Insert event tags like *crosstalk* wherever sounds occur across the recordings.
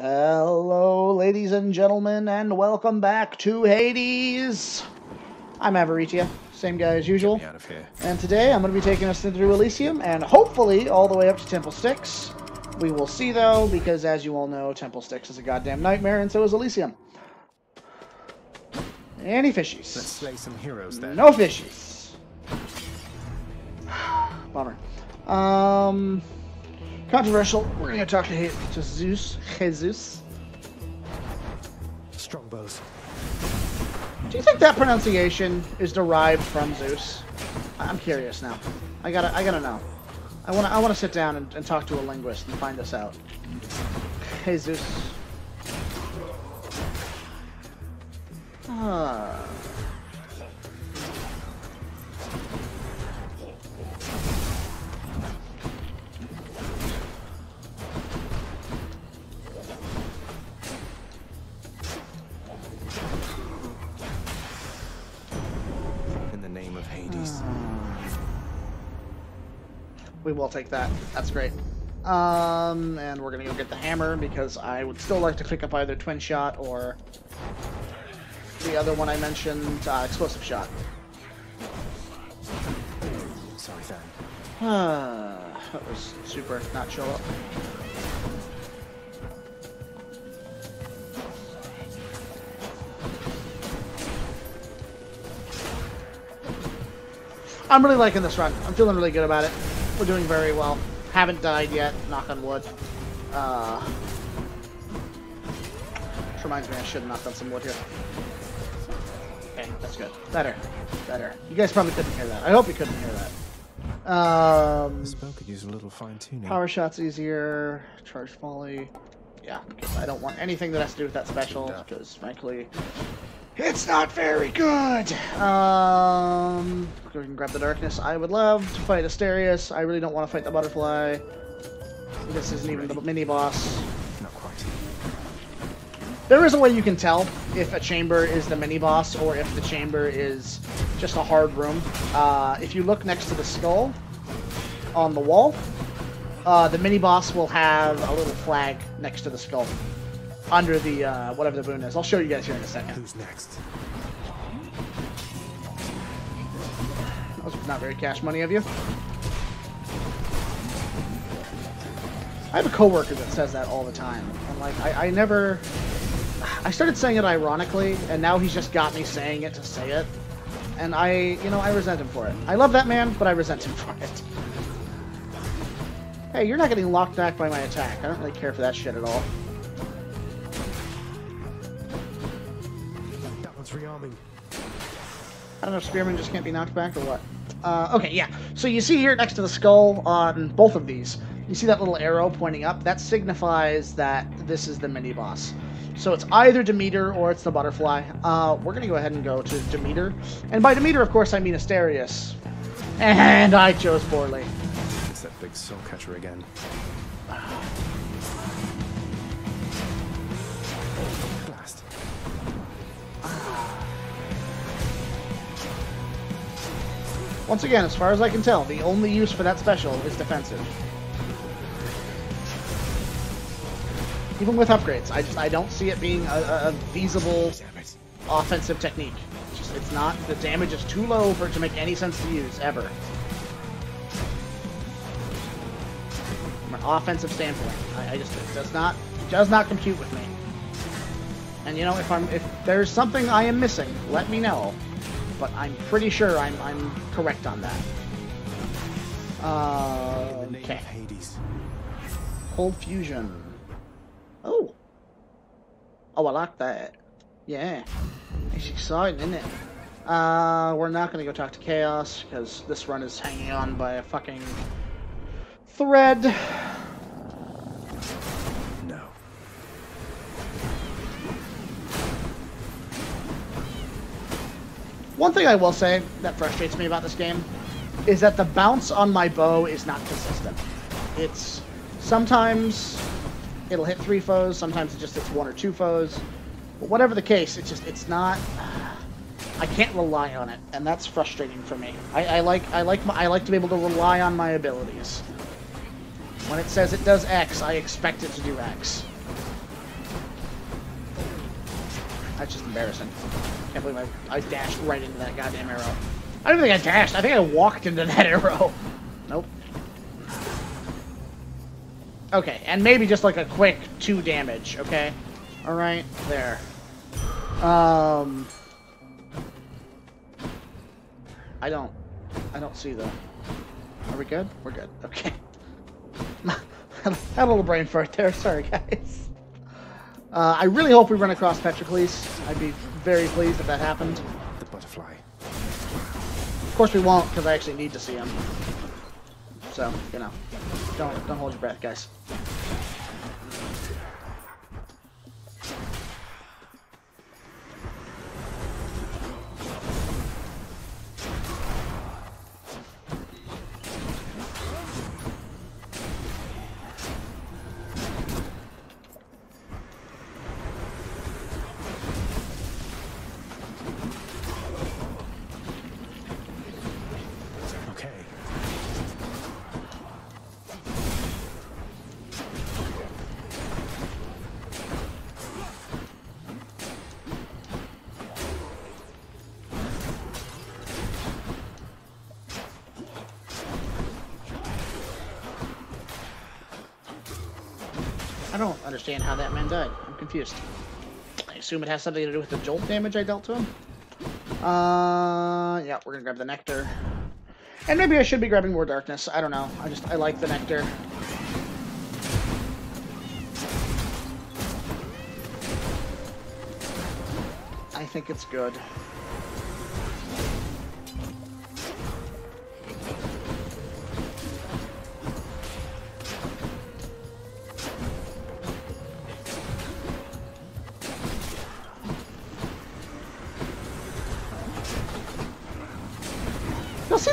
Hello, ladies and gentlemen, and welcome back to Hades. I'm Avaritia, same guy as usual. Out of here. And today I'm going to be taking us through Elysium and hopefully all the way up to Temple Styx. We will see though, because as you all know, Temple Styx is a goddamn nightmare, and so is Elysium. Any fishies? Let's slay some heroes then. No fishies. *sighs* Bummer. Um, controversial. We're gonna talk to, he- to Zeus. Jesus. Strongbows. Do you think that pronunciation is derived from Zeus? I'm curious now. I gotta, I gotta know. I wanna, I wanna sit down and, and talk to a linguist and find this out. Jesus. Ah. We will take that. That's great. Um, and we're gonna go get the hammer because I would still like to pick up either twin shot or the other one I mentioned, uh, explosive shot. Sorry. Ah, *sighs* that was super. Not show up. I'm really liking this run. I'm feeling really good about it. We're doing very well. Haven't died yet, knock on wood. Uh, which reminds me I should knock on some wood here. Okay, that's good. Better. Better. You guys probably couldn't hear that. I hope you couldn't hear that. Um, This spell could use a little fine tuning. power shot's easier. Charge volley. Yeah, because I don't want anything that has to do with that special, because frankly, it's not very good. Um, ahead and grab the darkness. I would love to fight Asterius. I really don't want to fight the butterfly. This isn't even the mini boss. Not quite. There is a way you can tell if a chamber is the mini boss or if the chamber is just a hard room. Uh, if you look next to the skull on the wall, uh, the mini boss will have a little flag next to the skull under the uh, whatever the boon is. I'll show you guys here in a second. Who's next? That was not very cash money of you. I have a coworker that says that all the time. I'm like, I, I never. I started saying it ironically, and now he's just got me saying it to say it. And I, you know, I resent him for it. I love that man, but I resent him *laughs* for it. Hey, you're not getting locked back by my attack. I don't really care for that shit at all. Don't know Spearman just can't be knocked back or what. Uh, okay, yeah. So you see here next to the skull on both of these, you see that little arrow pointing up? That signifies that this is the mini boss. So it's either Demeter or it's the butterfly. Uh, we're gonna go ahead and go to Demeter. And by Demeter, of course, I mean Asterius. And I chose poorly. It's that big soul catcher again. Once again, as far as I can tell, the only use for that special is defensive. Even with upgrades, I just I don't see it being a, a- feasible offensive technique. It's just it's not the damage is too low for it to make any sense to use ever. From an offensive standpoint, I, I just it does not does not compute with me. And you know, if I'm if there's something I am missing, let me know. But I'm pretty sure I'm I'm correct on that. Uh, okay. Hades. Cold fusion. Oh. Oh, I like that. Yeah. It's exciting, isn't it? Uh, we're not gonna go talk to Chaos, because this run is hanging on by a fucking thread. One thing I will say that frustrates me about this game is that the bounce on my bow is not consistent. It's sometimes it'll hit three foes, sometimes it just hits one or two foes. But whatever the case, it's just it's not. I can't rely on it, and that's frustrating for me. I, I like I like my, I like to be able to rely on my abilities. When it says it does X, I expect it to do X. That's just embarrassing. Can't believe I, I dashed right into that goddamn arrow. I don't think I dashed. I think I walked into that *laughs* arrow. Nope. Okay, and maybe just like a quick two damage, okay? Alright, there. Um... I don't... I don't see the... Are we good? We're good. Okay. *laughs* Had a little brain fart there. *laughs* Sorry, guys. Uh, I really hope we run across Patroclus. I'd be very pleased if that happened. The butterfly. Of course we won't, because I actually need to see him. So, you know, don't don't hold your breath, guys. I don't understand how that man died. I'm confused. I assume it has something to do with the jolt damage I dealt to him. Uh, yeah, we're gonna grab the nectar. And maybe I should be grabbing more darkness. I don't know. I just, I like the nectar. I think it's good.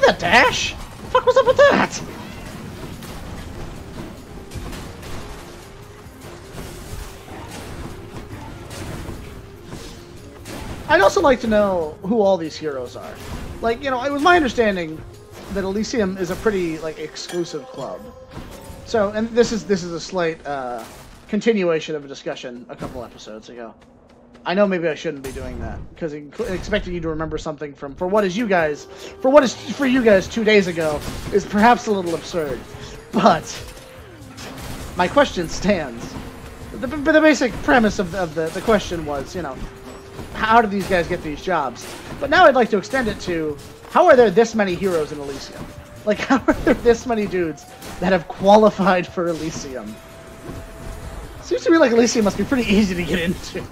Y'all dash? The fuck was up with that? I'd also like to know who all these heroes are. Like, you know, it was my understanding that Elysium is a pretty like exclusive club. So, and this is this is a slight uh, continuation of a discussion a couple episodes ago. I know maybe I shouldn't be doing that because expecting you to remember something from for what is you guys for what is for you guys two days ago is perhaps a little absurd, but my question stands. The, the basic premise of, the, of the, the question was, you know, how do these guys get these jobs? But now I'd like to extend it to how are there this many heroes in Elysium? Like, *laughs* how are there this many dudes that have qualified for Elysium? Seems to me like Elysium must be pretty easy to get into.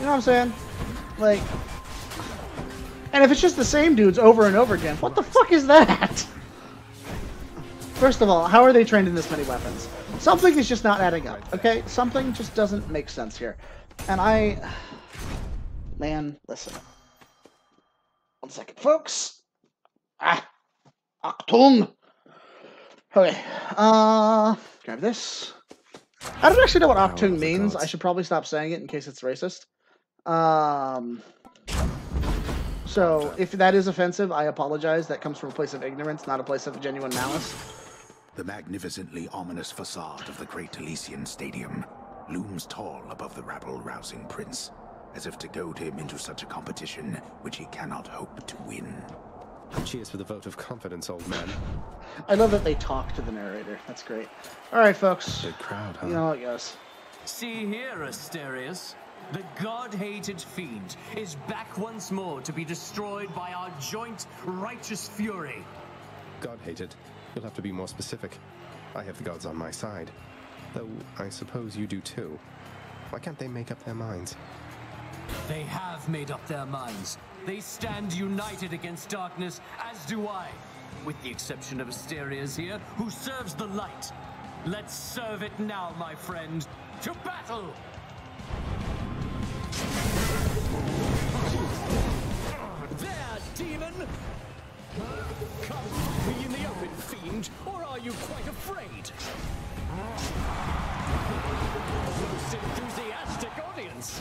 You know what I'm saying? Like, and if it's just the same dudes over and over again, what the fuck is that? First of all, how are they trained in this many weapons? Something is just not adding up, okay? Something just doesn't make sense here. And I... Man, listen. One second, folks. Ah! Achtung! Okay, uh... Grab this. I don't actually know what Power Achtung means. I should probably stop saying it in case it's racist. Um... So, if that is offensive, I apologize. That comes from a place of ignorance, not a place of genuine malice. The magnificently ominous facade of the Great Elysian Stadium looms tall above the rabble-rousing prince, as if to goad him into such a competition which he cannot hope to win. Cheers for the vote of confidence, old man. I love that they talk to the narrator. That's great. All right, folks. Big crowd, huh? You know how it goes. See here, Asterius. The god-hated fiend is back once more to be destroyed by our joint righteous fury. God hated. You'll have to be more specific. I have the gods on my side. Though I suppose you do too. Why can't they make up their minds? They have made up their minds. They stand united against darkness, as do I. With the exception of Asterius here, who serves the light. Let's serve it now, my friend. To battle! Come, be in the open, fiend, or are you quite afraid? Ah. Most enthusiastic audience!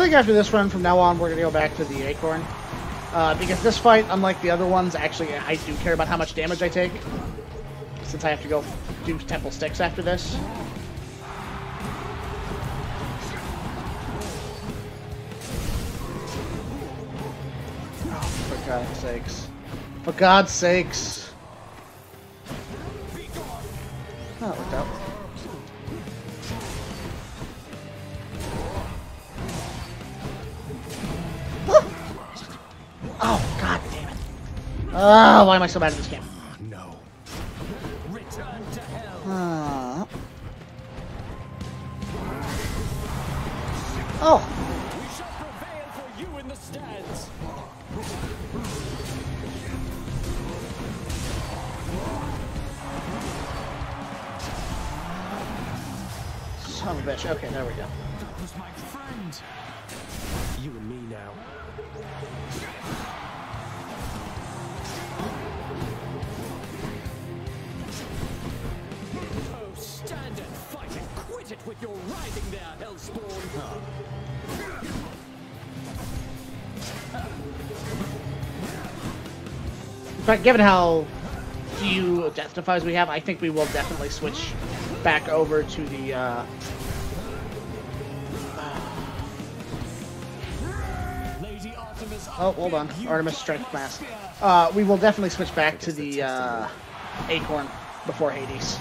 I think after this run, from now on, we're going to go back to the Acorn. Uh, because this fight, unlike the other ones, actually, I do care about how much damage I take. Since I have to go do Temple Styx after this. Oh, for God's sakes. For God's sakes. Oh, why am I so bad at this game? No. Return to hell. Uh. Oh, We shall prevail for you in the stands. son of a bitch. Okay, there we go. That was my friend. You and me now. With your writhing there, Hellspawn. In fact, given how few death defies we have, I think we will definitely switch back over to the. Uh, oh, hold on, Artemis Strength Mass. Uh, we will definitely switch back to the uh, Acorn before Hades,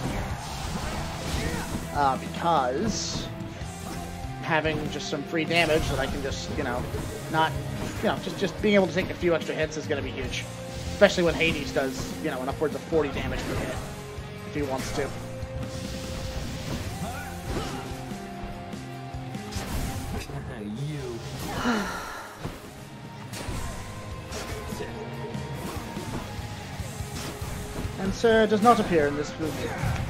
uh, because having just some free damage that I can just, you know, not, you know, just just being able to take a few extra hits is going to be huge, especially when Hades does, you know, an upwards of 40 damage per hit if he wants to. *sighs* And Sir does not appear in this movie.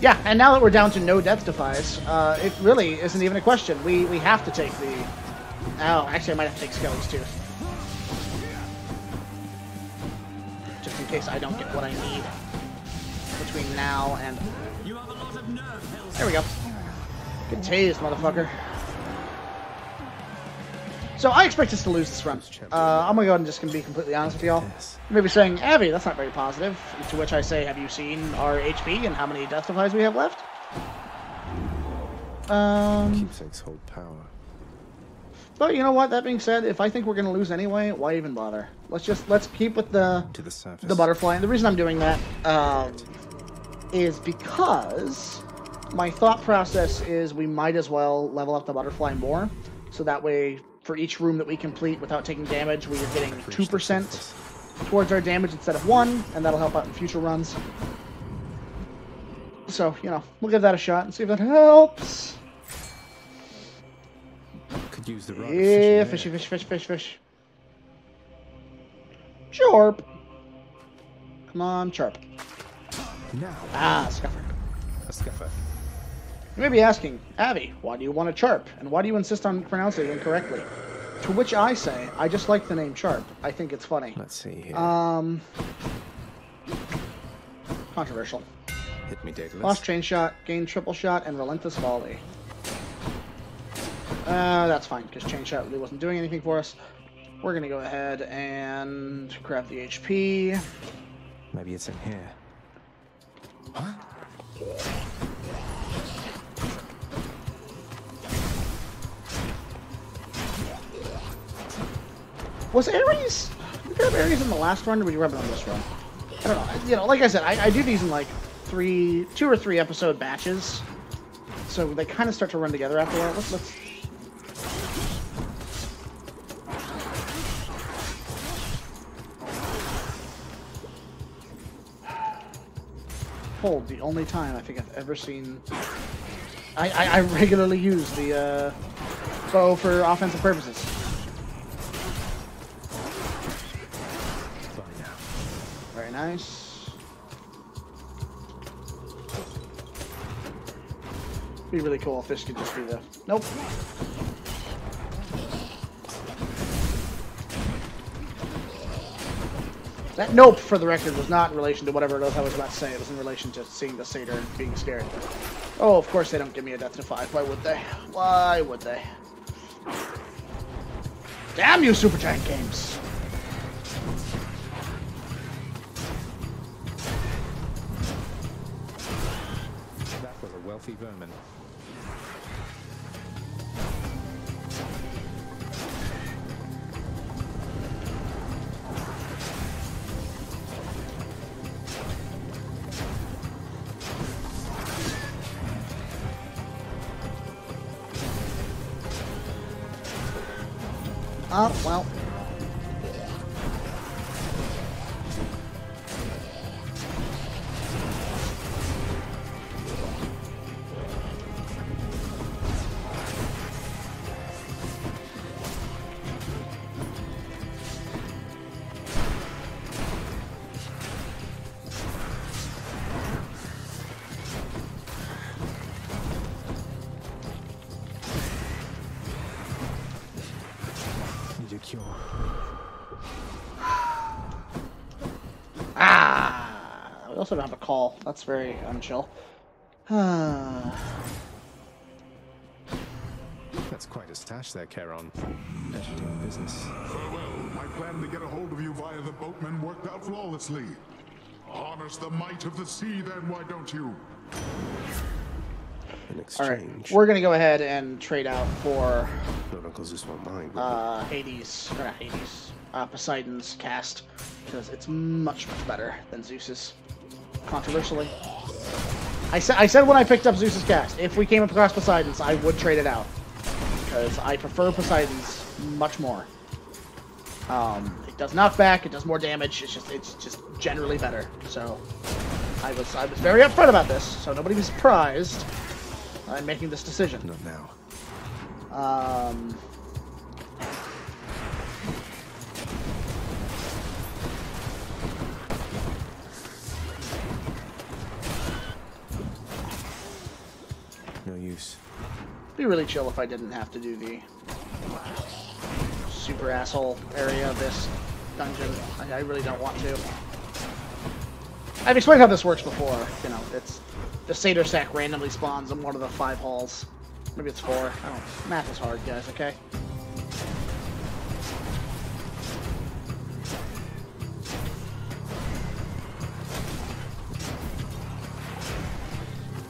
Yeah, and now that we're down to no death defies, uh, it really isn't even a question. We we have to take the. Oh, actually, I might have to take Skelly's too. Just in case I don't get what I need between now and. You have a lot of nerve, Hellspawn. There we go. Get tased, motherfucker. So I expect us to lose this round. Uh, I'm gonna go ahead and just gonna be completely honest with y'all. Yes. You may be saying, Abby, that's not very positive. To which I say, have you seen our HP and how many death defies we have left? Um, Keepsakes hold power. but you know what? That being said, if I think we're gonna lose anyway, why even bother? Let's just let's keep with the To the surface. the butterfly. And the reason I'm doing that um, is because my thought process is we might as well level up the butterfly more, so that way for each room that we complete without taking damage, we are getting 2% towards our damage instead of one, and that'll help out in future runs. So you know, we'll give that a shot and see if that helps. Could use the rod. Yeah, fishy, fish, fish, fish, fish. Chirp. Come on, chirp. Now, Ah, scuffer. a scuffer. You may be asking, Abby, why do you want to Charp? And why do you insist on pronouncing it incorrectly? To which I say, I just like the name Charp. I think it's funny. Let's see here. Um, controversial. Hit me, Daedalus. Lost chain shot, gain triple shot, and relentless volley. Uh, that's fine, because chain shot really wasn't doing anything for us. We're gonna go ahead and grab the HP. Maybe it's in here. Was Ares? Did we have Ares in the last run, or did we grab it on this run? I don't know. You know, like I said, I, I do these in like three, two or three episode batches, so they kind of start to run together after a while. Let's let's. Hold the only time I think I've ever seen. I I, I regularly use the uh, bow for offensive purposes. By now. Nice. Be really cool if this could just be the. Nope. That nope, for the record, was not in relation to whatever it was I was about to say. It was in relation to seeing the satyr and being scared. Oh, of course they don't give me a death defy. Why would they? Why would they? Damn you, Supergiant Games! Vermin. Oh, well. That's very unchill. *sighs* That's quite a stash there, Charon. Better doing business. Farewell. My plan to get a hold of you via the boatman worked out flawlessly. Harness the might of the sea, then, why don't you? In All right, exchange, we're gonna go ahead and trade out for Lord Uncle Zeus won't mind. uh, Hades, or not Hades, uh, Poseidon's cast because it's much much better than Zeus's. Controversially, I said I said when I picked up Zeus's cast, if we came across Poseidon's, I would trade it out because I prefer Poseidon's much more. Um, it does knockback, it does more damage. It's just it's just generally better. So I was I was very upfront about this, so nobody be surprised. I'm making this decision. Not now. Um, No use. be really chill if I didn't have to do the super asshole area of this dungeon. I, I really don't want to. I've explained how this works before. You know, it's the Satyr sack randomly spawns in one of the five halls. Maybe it's four. I don't. Math is hard, guys. Okay.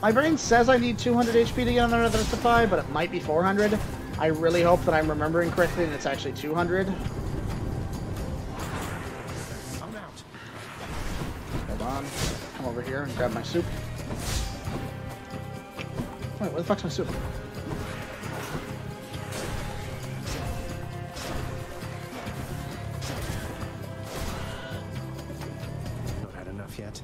My brain says I need 200 HP to get on another death defy, but it might be 400. I really hope that I'm remembering correctly and it's actually 200. I'm out. Hold on. Come over here and grab my soup. Wait, where the fuck's my soup? Not had enough yet.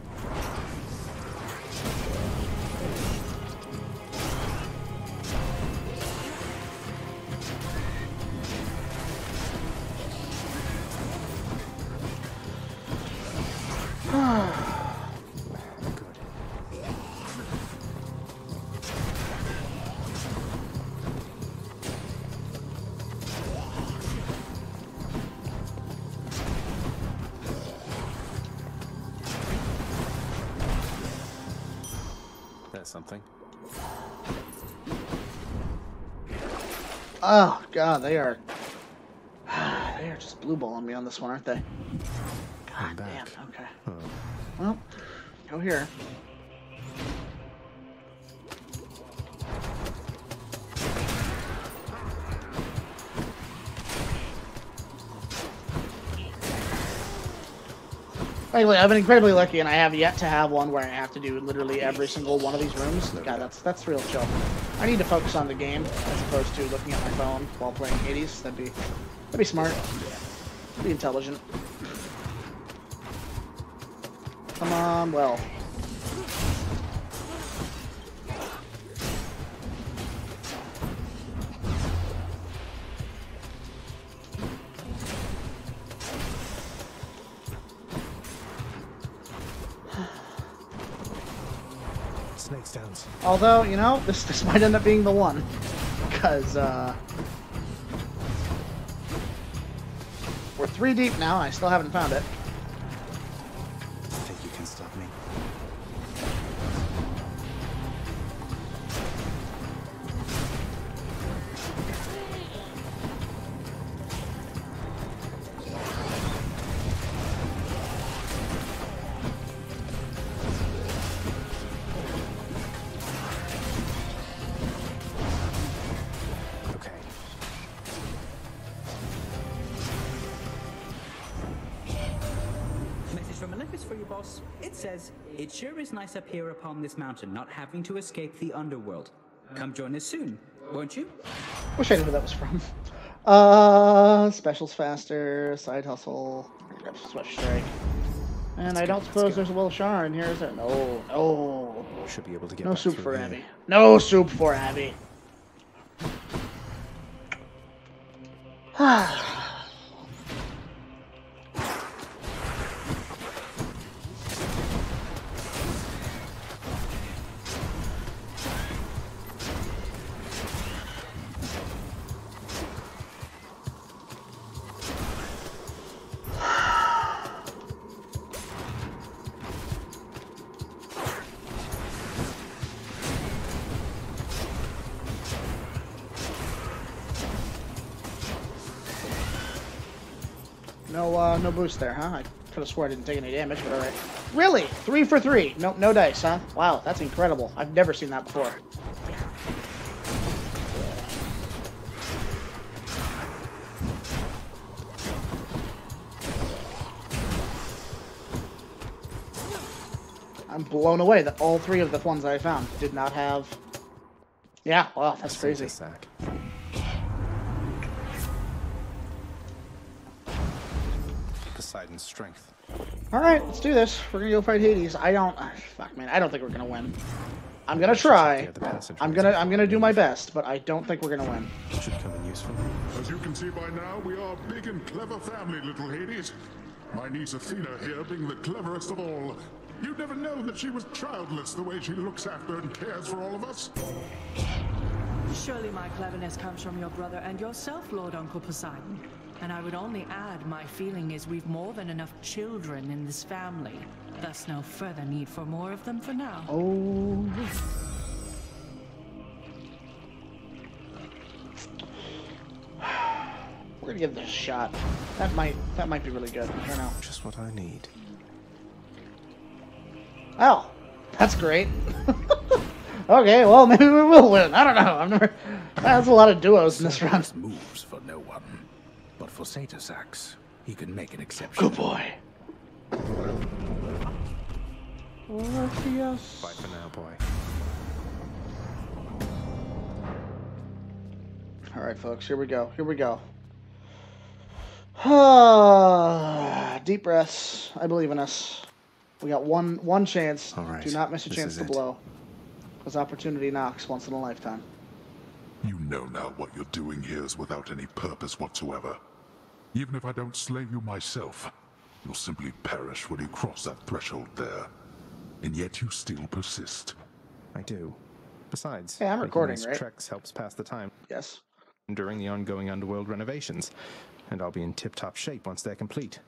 Something. Oh god, they are. *sighs* They are just blue balling me on this one, aren't they? God damn. Okay. Huh. Well, go here. Anyway, I've been incredibly lucky, and I have yet to have one where I have to do literally every single one of these rooms. God, that's that's real chill. I need to focus on the game as opposed to looking at my phone while playing Hades. That'd be that'd be smart. Be intelligent. Come on, well. Although, you know, this this might end up being the one. Because, uh... We're three deep now, I still haven't found it. Boss. It says, It sure is nice up here upon this mountain, not having to escape the underworld. Come join us soon, won't you? Wish I knew where that was from. *laughs* Uh, specials faster, side hustle, swift strike. And I don't suppose there's a Will Shar in here, is there? No, no. Should be able to get No soup for here. Abby. No soup for Abby. *sighs* *sighs* No, uh, no boost there, huh? I could have swore I didn't take any damage, but alright. Really? Three for three? No, no dice, huh? Wow, that's incredible. I've never seen that before. I'm blown away that all three of the ones I found did not have. Yeah, wow, that's crazy. Sack. Poseidon's strength. All right, let's do this. We're gonna go fight Hades. I don't. ah, Fuck, man. I don't think we're gonna win. I'm gonna try. Yeah, the passage I'm gonna. I'm gonna do my best, but I don't think we're gonna win. Should come in useful. As you can see by now, we are a big and clever family, little Hades. My niece Athena here being the cleverest of all. You'd never know that she was childless the way she looks after and cares for all of us. Surely my cleverness comes from your brother and yourself, Lord Uncle Poseidon. And I would only add, my feeling is we've more than enough children in this family. Thus no further need for more of them for now. Oh. *sighs* We're gonna give this a shot. That might. That might be really good. I don't know. Just what I need. Oh, that's great. *laughs* okay, well maybe we will win. I don't know. I've never. That's a lot of duos in this round. This moves for no one. Satasax, he can make an exception. Good boy. Orpheus. Bye for now, boy. All right, folks. Here we go. Here we go. *sighs* Deep breaths. I believe in us. We got one one chance. All right, Do not miss a this chance to it. blow. Because opportunity knocks once in a lifetime. You know now what you're doing here is without any purpose whatsoever. Even if I don't slay you myself, you'll simply perish when you cross that threshold there. And yet you still persist. I do. Besides, Hey, I'm recording, these right? Treks helps pass the time Yes. during the ongoing underworld renovations, and I'll be in tip-top shape once they're complete.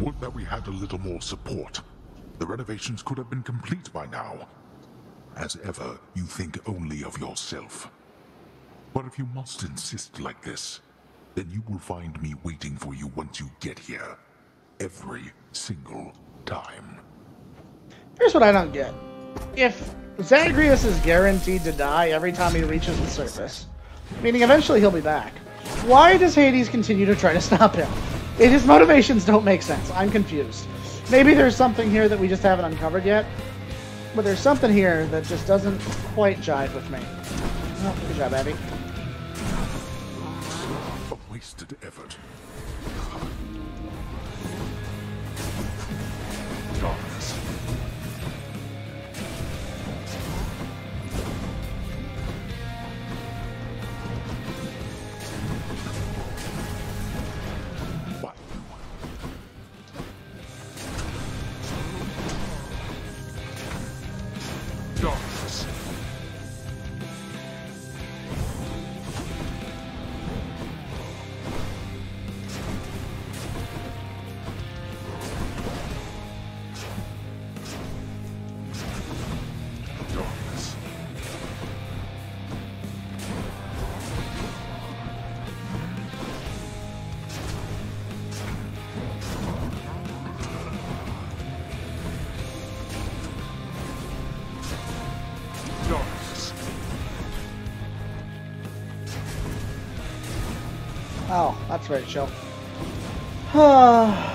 Would that we had a little more support. The renovations could have been complete by now. As ever, you think only of yourself. But if you must insist like this, then you will find me waiting for you once you get here. Every single time. Here's what I don't get. If Zagreus is guaranteed to die every time he reaches the surface, meaning eventually he'll be back, why does Hades continue to try to stop him? His motivations don't make sense. I'm confused. Maybe there's something here that we just haven't uncovered yet, but there's something here that just doesn't quite jive with me. Oh, good job, Abby. Wasted effort. That's right, Chill. *sighs*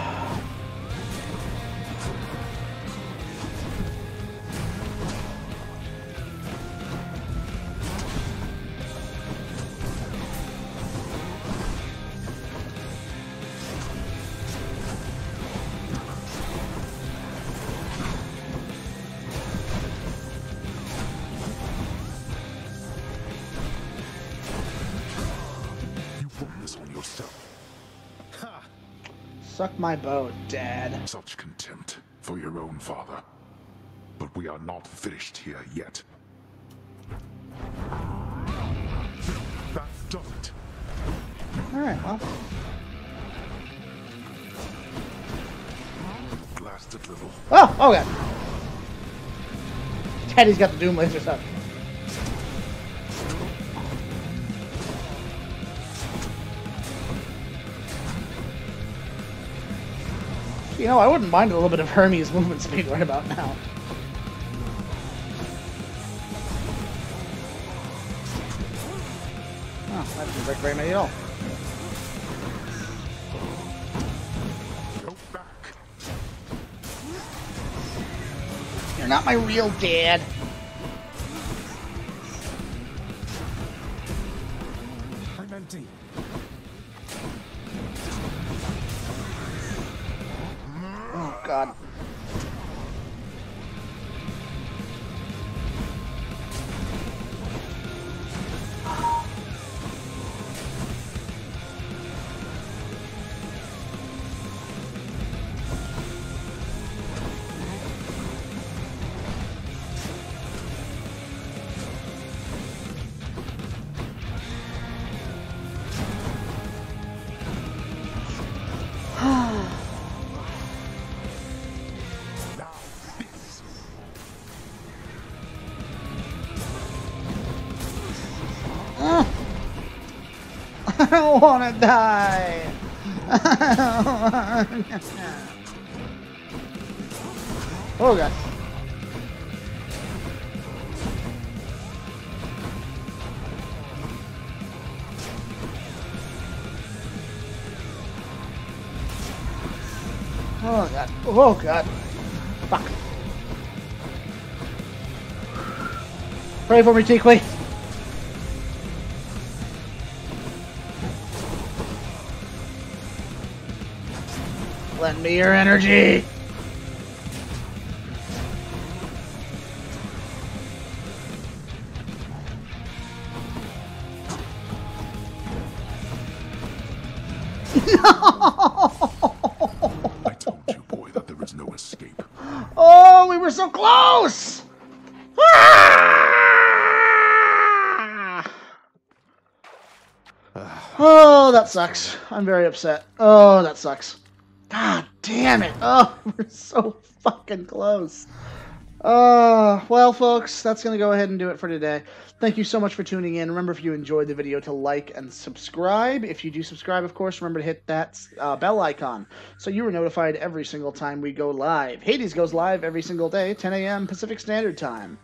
Suck my boat, Dad. Such contempt for your own father. But we are not finished here yet. That does it. Alright, well. Blasted little. Oh, oh god. Daddy's got the Doom laser stuff. You know, I wouldn't mind a little bit of Hermes movement speed right about now. Oh, that didn't break very many at all. You're not my real dad. Don't want to die. oh god. Oh god. Oh god. Fuck. Pray for me, Tikwi. Lend me your energy. I told you, boy, that there is no escape. Oh, we were so close! Ah! Oh, that sucks. I'm very upset. Oh, that sucks. Damn it. Oh, *laughs* we're so fucking close. Uh, well, folks, that's going to go ahead and do it for today. Thank you so much for tuning in. Remember, if you enjoyed the video, to like and subscribe. If you do subscribe, of course, remember to hit that uh, bell icon so you are notified every single time we go live. Hades goes live every single day, 10 a.m. Pacific Standard Time.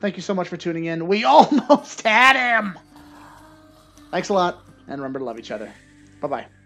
Thank you so much for tuning in. We *laughs* almost had him! Thanks a lot, and remember to love each other. Bye bye.